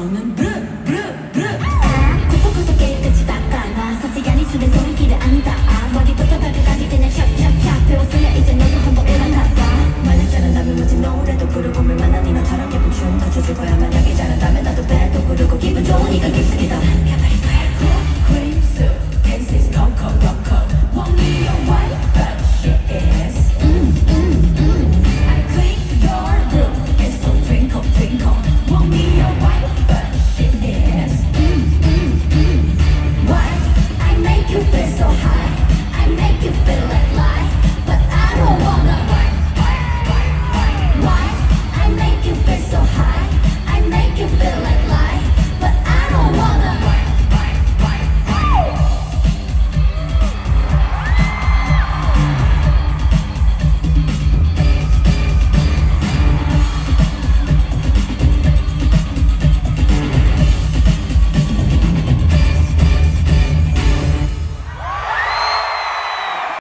나오는 브르 브르. 브르 아, 구석구석 깨끗이 닦아놔. 사시간이 술에 소리기를 안다. 아.